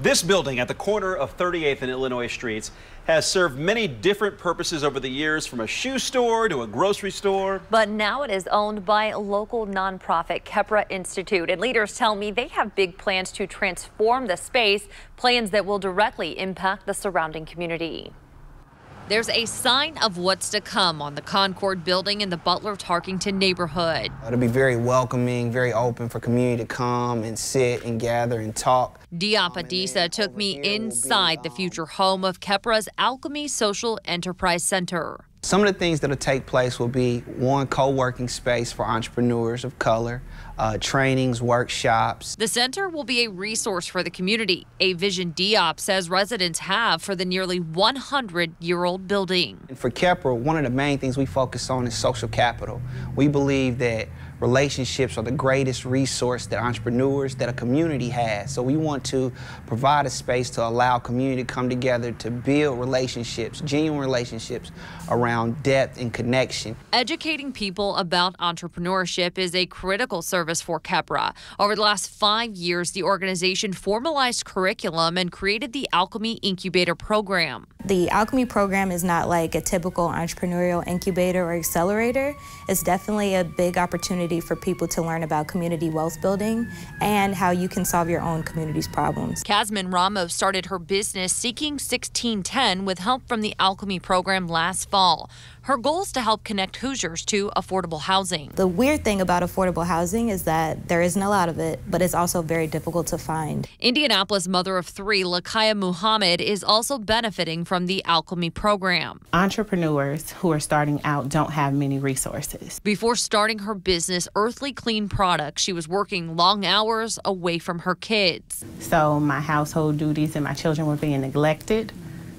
This building at the corner of 38th and Illinois streets has served many different purposes over the years, from a shoe store to a grocery store. But now it is owned by local nonprofit Kheprw Institute. And leaders tell me they have big plans to transform the space, plans that will directly impact the surrounding community. There's a sign of what's to come on the Concord building in the Butler Tarkington neighborhood. Uh, It'll be very welcoming, very open for community to come and sit and gather and talk. Diop Adisa took me inside the future home of Kheprw's Alchemy Social Enterprise Center. Some of the things that'll take place will be one co-working space for entrepreneurs of color, uh, trainings, workshops. The center will be a resource for the community, a vision Diop says residents have for the nearly 100-year-old building. And for Kheprw, one of the main things we focus on is social capital. We believe that relationships are the greatest resource that entrepreneurs, that a community has. So we want to provide a space to allow community to come together to build relationships, genuine relationships around depth and connection. Educating people about entrepreneurship is a critical service for Kheprw. Over the last five years, the organization formalized curriculum and created the Alchemy Incubator Program. The Alchemy program is not like a typical entrepreneurial incubator or accelerator. It's definitely a big opportunity for people to learn about community wealth building and how you can solve your own community's problems. Casman Ramos started her business Seeking 1610 with help from the Alchemy program last fall. Her goal is to help connect Hoosiers to affordable housing. The weird thing about affordable housing is that there isn't a lot of it, but it's also very difficult to find. Indianapolis mother of three, Lakaya Muhammad, is also benefiting from the Alchemy program. Entrepreneurs who are starting out don't have many resources. Before starting her business, Earthly Clean Products, she was working long hours away from her kids. So my household duties and my children were being neglected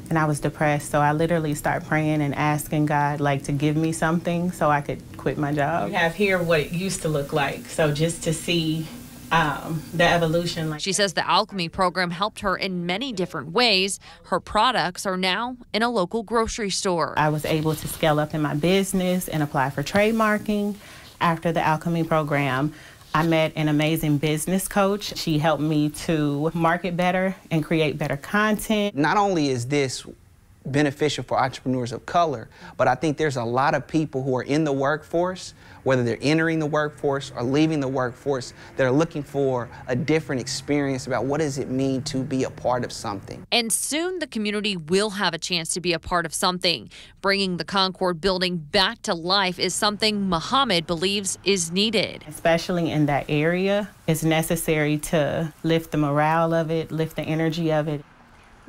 and I was depressed. So I literally started praying and asking God like to give me something so I could quit my job. We have here what it used to look like. So just to see um, the evolution. Like she says the Alchemy program helped her in many different ways. Her products are now in a local grocery store. I was able to scale up in my business and apply for trademarking after the Alchemy program. I met an amazing business coach. She helped me to market better and create better content. Not only is this beneficial for entrepreneurs of color, but I think there's a lot of people who are in the workforce, whether they're entering the workforce or leaving the workforce, that are looking for a different experience about what does it mean to be a part of something. And soon the community will have a chance to be a part of something. Bringing the Concord building back to life is something Muhammad believes is needed. Especially in that area, it's necessary to lift the morale of it, lift the energy of it.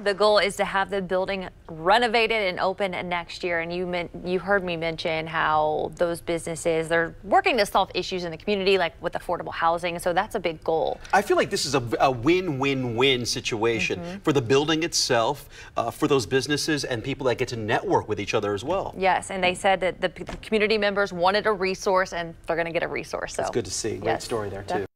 The goal is to have the building renovated and open next year. And you meant, you heard me mention how those businesses they're working to solve issues in the community, like with affordable housing. So that's a big goal. I feel like this is a win-win-win situation mm -hmm. for the building itself, uh, for those businesses, and people that get to network with each other as well. Yes, and they said that the community members wanted a resource, and they're going to get a resource. So it's good to see. Great yes, story there too.